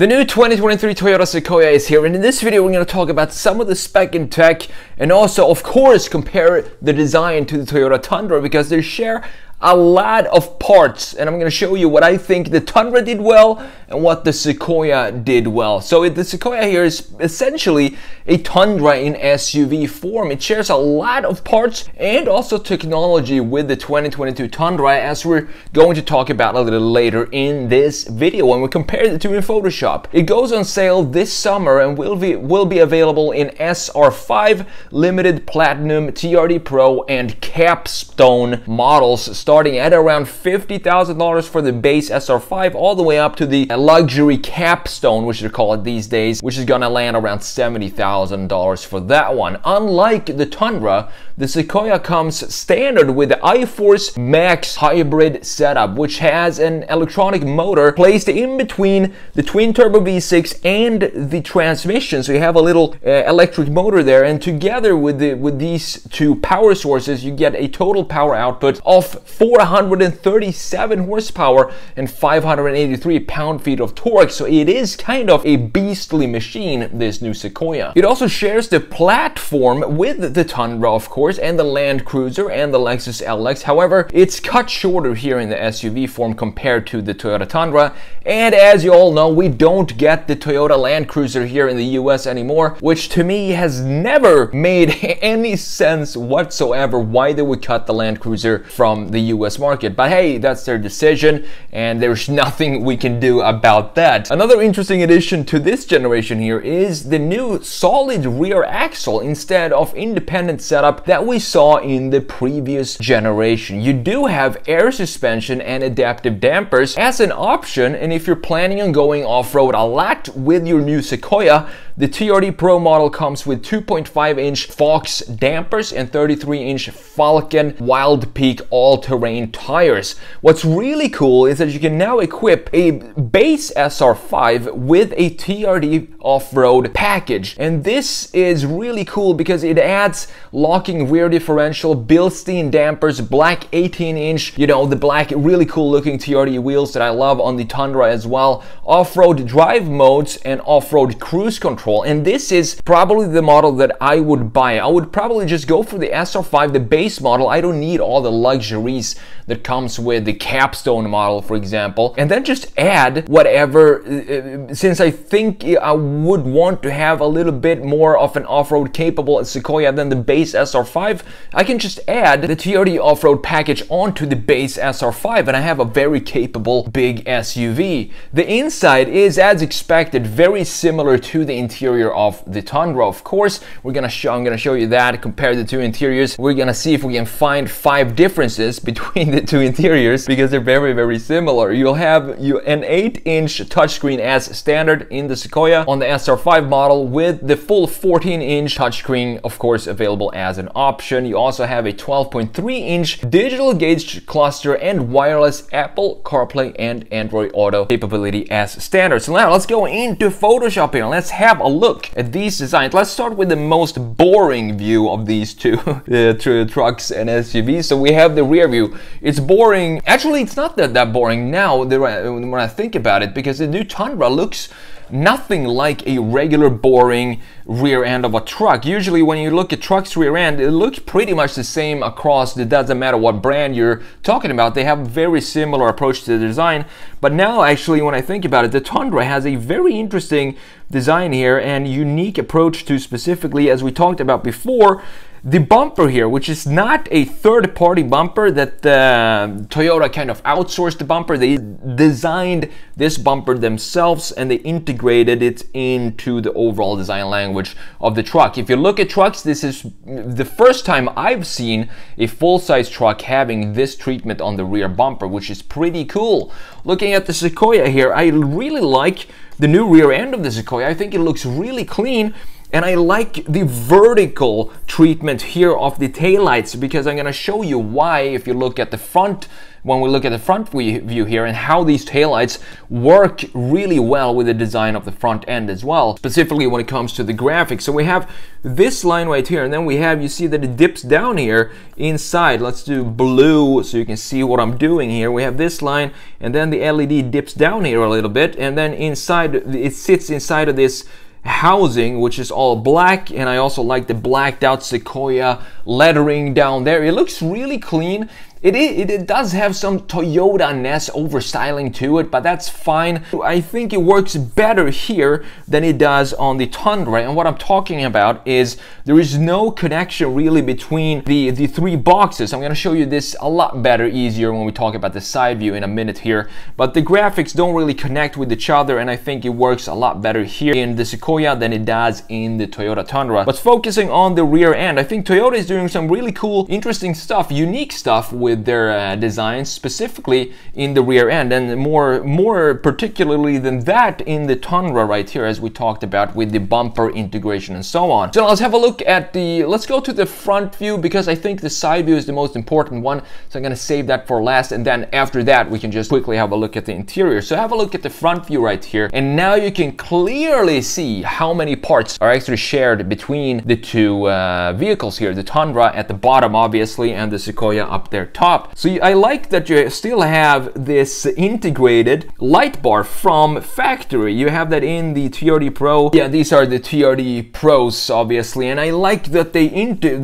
The new 2023 Toyota Sequoia is here and in this video we're going to talk about some of the spec and tech and also of course compare the design to the Toyota Tundra because they share a lot of parts and I'm going to show you what I think the Tundra did well and what the Sequoia did well. So the Sequoia here is essentially a Tundra in SUV form. It shares a lot of parts and also technology with the 2022 Tundra as we're going to talk about a little later in this video when we compare the two in Photoshop. It goes on sale this summer and will be, will be available in SR5, Limited Platinum, TRD Pro and Capstone models at around $50,000 for the base SR5 all the way up to the luxury capstone, which they call it these days, which is gonna land around $70,000 for that one. Unlike the Tundra, the Sequoia comes standard with the iForce Max hybrid setup, which has an electronic motor placed in between the twin turbo V6 and the transmission. So you have a little uh, electric motor there, and together with the with these two power sources, you get a total power output of 437 horsepower and 583 pound-feet of torque. So it is kind of a beastly machine, this new Sequoia. It also shares the platform with the Tundra, of course, and the Land Cruiser and the Lexus LX. However, it's cut shorter here in the SUV form compared to the Toyota Tundra. And as you all know, we don't get the Toyota Land Cruiser here in the US anymore, which to me has never made any sense whatsoever why they would cut the Land Cruiser from the US market. But hey, that's their decision and there's nothing we can do about that. Another interesting addition to this generation here is the new solid rear axle instead of independent setup that we saw in the previous generation. You do have air suspension and adaptive dampers as an option and if you're planning on going off-road a lot with your new Sequoia, the TRD Pro model comes with 2.5 inch Fox dampers and 33 inch Falken Wildpeak all-terrain tires. What's really cool is that you can now equip a base SR5 with a TRD off-road package. And this is really cool because it adds locking rear differential, Bilstein dampers, black 18 inch, you know, the black really cool looking TRD wheels that I love on the Tundra as well, off-road drive modes and off-road cruise control control. And this is probably the model that I would buy. I would probably just go for the SR5, the base model. I don't need all the luxuries that comes with the capstone model, for example. And then just add whatever, uh, uh since I think I would want to have a little bit more of an off-road capable Sequoia than the base SR5, I can just add the TRD off-road package onto the base SR5 and I have a very capable big SUV. The inside is, as expected, very similar to the interior interior of the Tundra. Of course, we're gonna show, I'm gonna show you that, compare the two interiors. We're gonna see if we can find five differences between the two interiors because they're very, very similar. You'll have you, an 8-inch touchscreen as standard in the Sequoia on the SR5 model with the full 14-inch touchscreen, of course, available as an option. You also have a 12.3-inch digital gauge cluster and wireless Apple CarPlay and Android Auto capability as standard. So now let's go into Photoshop here. Let's have a look at these designs. Let's start with the most boring view of these two uh, trucks and SUVs. So we have the rear view. It's boring. Actually, it's not that, that boring now when I think about it because the new Tundra looks nothing like a regular boring rear end of a truck. Usually when you look at trucks rear end, it looks pretty much the same across. It doesn't matter what brand you're talking about. They have very similar approach to the design. But now actually when I think about it, the Tundra has a very interesting design here and unique approach to specifically, as we talked about before, the bumper here, which is not a third-party bumper that uh, Toyota kind of outsourced the bumper. They designed this bumper themselves and they integrated it into the overall design language of the truck. If you look at trucks, this is the first time I've seen a full-size truck having this treatment on the rear bumper, which is pretty cool. Looking at the Sequoia here, I really like the new rear end of the Sequoia. I think it looks really clean And I like the vertical treatment here of the taillights because I'm gonna show you why if you look at the front when we look at the front view here and how these taillights work really well with the design of the front end as well, specifically when it comes to the graphics. So we have this line right here, and then we have, you see that it dips down here inside. Let's do blue so you can see what I'm doing here. We have this line, and then the LED dips down here a little bit, and then inside, it sits inside of this housing which is all black and I also like the blacked out Sequoia lettering down there. It looks really clean it, it, it does have some Toyota-ness overstyling to it, but that's fine. I think it works better here than it does on the Tundra. And what I'm talking about is there is no connection really between the, the three boxes. I'm gonna show you this a lot better, easier when we talk about the side view in a minute here. But the graphics don't really connect with each other and I think it works a lot better here in the Sequoia than it does in the Toyota Tundra. But focusing on the rear end, I think Toyota is doing some really cool, interesting stuff, unique stuff with with their uh, designs, specifically in the rear end, and more, more particularly than that in the Tundra right here, as we talked about with the bumper integration and so on. So let's have a look at the, let's go to the front view because I think the side view is the most important one. So I'm gonna save that for last, and then after that, we can just quickly have a look at the interior. So have a look at the front view right here, and now you can clearly see how many parts are actually shared between the two uh, vehicles here. The Tundra at the bottom, obviously, and the Sequoia up there top top. So I like that you still have this integrated light bar from factory. You have that in the TRD Pro. Yeah, these are the TRD Pros, obviously, and I like that they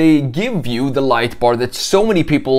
they give you the light bar that so many people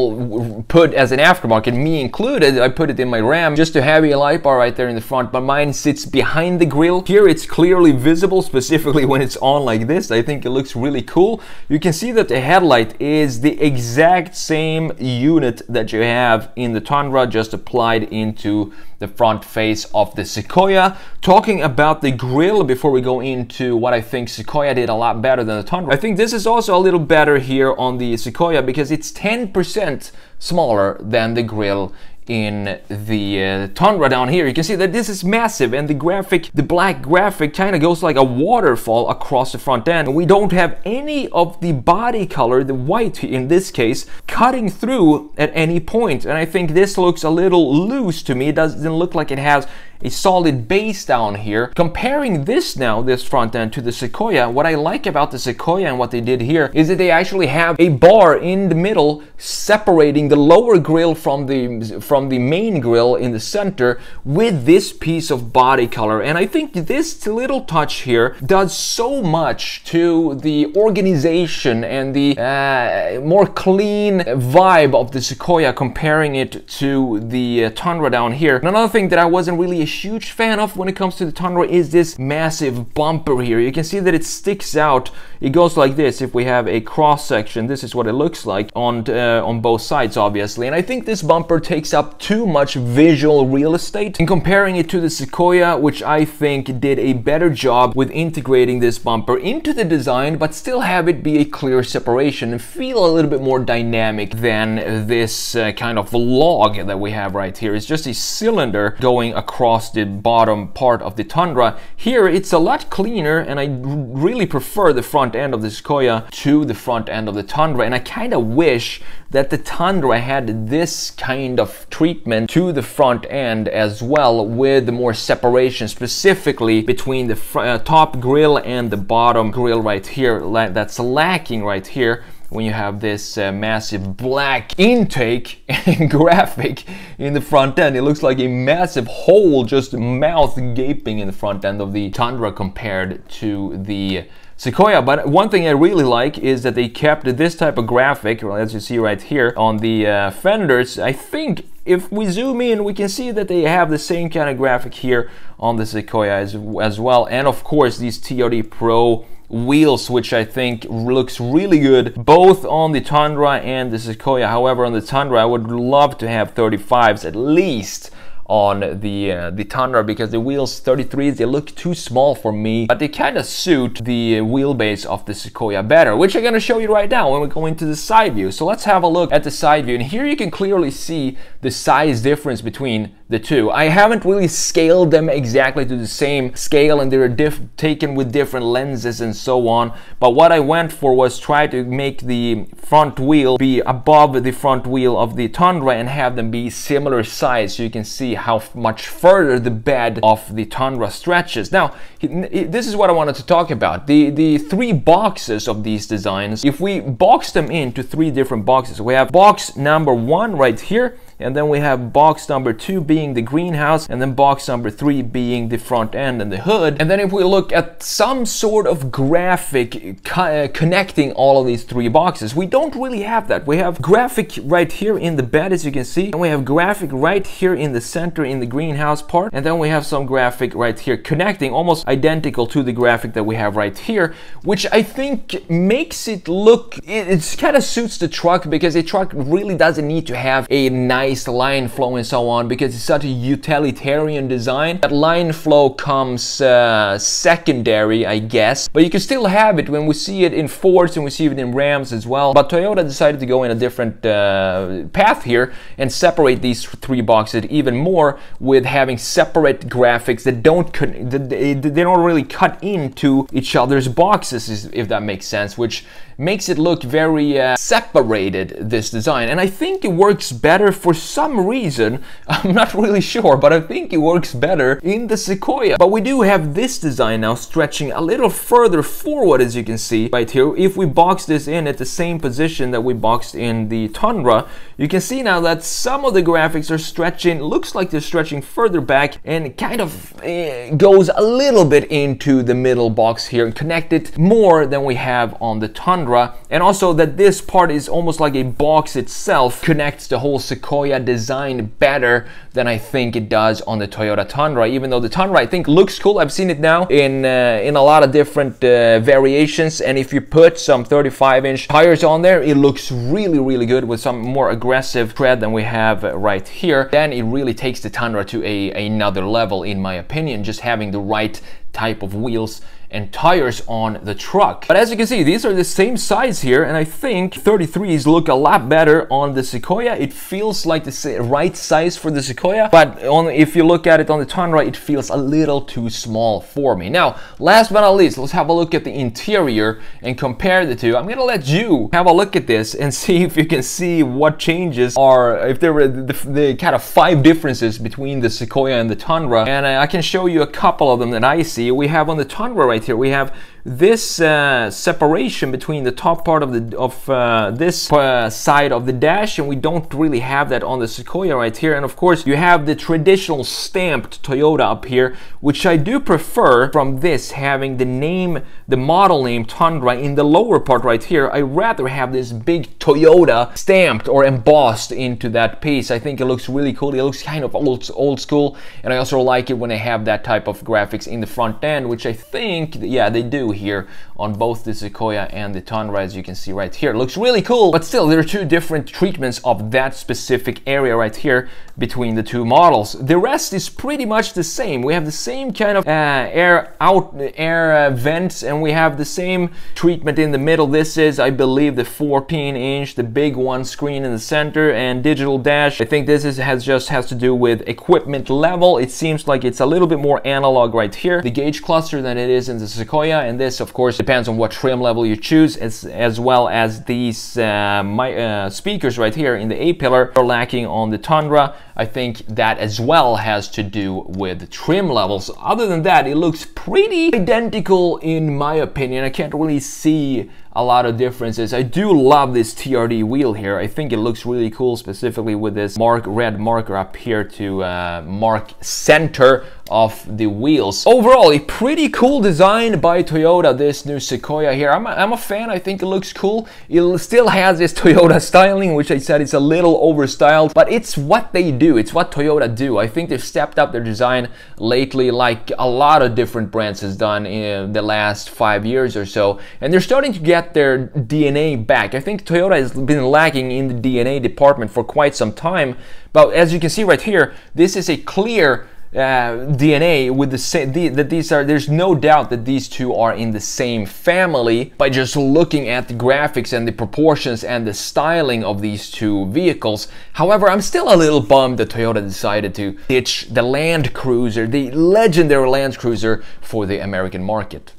put as an aftermarket, me included. I put it in my Ram just to have a light bar right there in the front, but mine sits behind the grill. Here it's clearly visible, specifically when it's on like this. I think it looks really cool. You can see that the headlight is the exact same unit that you have in the Tundra just applied into the front face of the Sequoia. Talking about the grill before we go into what I think Sequoia did a lot better than the Tundra. I think this is also a little better here on the Sequoia because it's 10% smaller than the grill in the uh, Tundra down here, you can see that this is massive and the graphic, the black graphic kind of goes like a waterfall across the front end. And we don't have any of the body color, the white in this case, cutting through at any point. And I think this looks a little loose to me. It doesn't look like it has a solid base down here. Comparing this now, this front end to the Sequoia, what I like about the Sequoia and what they did here is that they actually have a bar in the middle separating the lower grill from the from the main grill in the center with this piece of body color. And I think this little touch here does so much to the organization and the uh, more clean vibe of the Sequoia comparing it to the uh, Tundra down here. And another thing that I wasn't really huge fan of when it comes to the Tundra is this massive bumper here. You can see that it sticks out. It goes like this. If we have a cross section, this is what it looks like on, uh, on both sides, obviously. And I think this bumper takes up too much visual real estate. In comparing it to the Sequoia, which I think did a better job with integrating this bumper into the design, but still have it be a clear separation and feel a little bit more dynamic than this uh, kind of log that we have right here. It's just a cylinder going across the bottom part of the Tundra. Here it's a lot cleaner and I really prefer the front end of the Sequoia to the front end of the Tundra. And I kind of wish that the Tundra had this kind of treatment to the front end as well with more separation specifically between the uh, top grill and the bottom grill right here. That's lacking right here when you have this uh, massive black intake and graphic in the front end. It looks like a massive hole, just mouth gaping in the front end of the Tundra compared to the Sequoia. But one thing I really like is that they kept this type of graphic, as you see right here, on the uh, fenders. I think if we zoom in, we can see that they have the same kind of graphic here on the Sequoia as, as well. And of course, these TRD Pro wheels which I think looks really good both on the Tundra and the Sequoia. However on the Tundra I would love to have 35s at least on the uh, the Tundra because the wheels 33s they look too small for me but they kind of suit the wheelbase of the Sequoia better which I'm gonna show you right now when we go into the side view. So let's have a look at the side view and here you can clearly see the size difference between the two. I haven't really scaled them exactly to the same scale and they're taken with different lenses and so on. But what I went for was try to make the front wheel be above the front wheel of the Tundra and have them be similar size so you can see how much further the bed of the Tundra stretches. Now, this is what I wanted to talk about. The, the three boxes of these designs, if we box them into three different boxes, we have box number one right here, and then we have box number two being the greenhouse and then box number three being the front end and the hood. And then if we look at some sort of graphic uh, connecting all of these three boxes we don't really have that. We have graphic right here in the bed as you can see and we have graphic right here in the center in the greenhouse part and then we have some graphic right here connecting almost identical to the graphic that we have right here which I think makes it look it kind of suits the truck because a truck really doesn't need to have a nice nice line flow and so on because it's such a utilitarian design. That line flow comes uh, secondary, I guess, but you can still have it when we see it in Fords and we see it in Rams as well. But Toyota decided to go in a different uh, path here and separate these three boxes even more with having separate graphics that don't they don't really cut into each other's boxes, if that makes sense, which makes it look very uh, separated, this design. And I think it works better for some reason. I'm not really sure, but I think it works better in the Sequoia. But we do have this design now stretching a little further forward, as you can see right here. If we box this in at the same position that we boxed in the Tundra, you can see now that some of the graphics are stretching, looks like they're stretching further back and kind of uh, goes a little bit into the middle box here and connected more than we have on the Tundra. And also that this part is almost like a box itself connects the whole Sequoia design better than I think it does on the Toyota Tundra even though the Tundra I think looks cool. I've seen it now in uh, in a lot of different uh, variations. And if you put some 35 inch tires on there it looks really really good with some more aggressive tread than we have right here then it really takes the Tundra to a another level in my opinion just having the right type of wheels and tires on the truck. But as you can see, these are the same size here, and I think 33s look a lot better on the Sequoia. It feels like the right size for the Sequoia, but on, if you look at it on the Tundra, it feels a little too small for me. Now, last but not least, let's have a look at the interior and compare the two. I'm gonna let you have a look at this and see if you can see what changes are, if there were the, the kind of five differences between the Sequoia and the Tundra, and I can show you a couple of them that I see. We have on the Tundra right right here. We have this uh, separation between the top part of the of uh, this uh, side of the dash and we don't really have that on the Sequoia right here. And of course you have the traditional stamped Toyota up here which I do prefer from this having the name the model name Tundra in the lower part right here. I rather have this big Toyota stamped or embossed into that piece. I think it looks really cool. It looks kind of old, old school. And I also like it when they have that type of graphics in the front end which I think yeah they do here on both the Sequoia and the Tundra as you can see right here. It looks really cool, but still there are two different treatments of that specific area right here between the two models. The rest is pretty much the same. We have the same kind of uh, air out air uh, vents and we have the same treatment in the middle. This is, I believe, the 14 inch, the big one screen in the center and digital dash. I think this is has just has to do with equipment level. It seems like it's a little bit more analog right here. The gauge cluster than it is in the Sequoia and this of course depends on what trim level you choose as, as well as these uh, my, uh, speakers right here in the A-pillar are lacking on the Tundra. I think that as well has to do with trim levels. Other than that, it looks pretty identical in my opinion. I can't really see a lot of differences. I do love this TRD wheel here. I think it looks really cool, specifically with this mark red marker up here to uh, mark center of the wheels. Overall, a pretty cool design by Toyota, this new Sequoia here. I'm a, I'm a fan, I think it looks cool. It still has this Toyota styling, which I said is a little overstyled, but it's what they do. It's what Toyota do. I think they've stepped up their design lately like a lot of different brands has done in the last five years or so. And they're starting to get their DNA back. I think Toyota has been lacking in the DNA department for quite some time. But as you can see right here, this is a clear uh, DNA with the same the, that these are there's no doubt that these two are in the same family by just looking at the graphics and the proportions and the styling of these two vehicles. However, I'm still a little bummed that Toyota decided to ditch the Land Cruiser, the legendary Land Cruiser for the American market.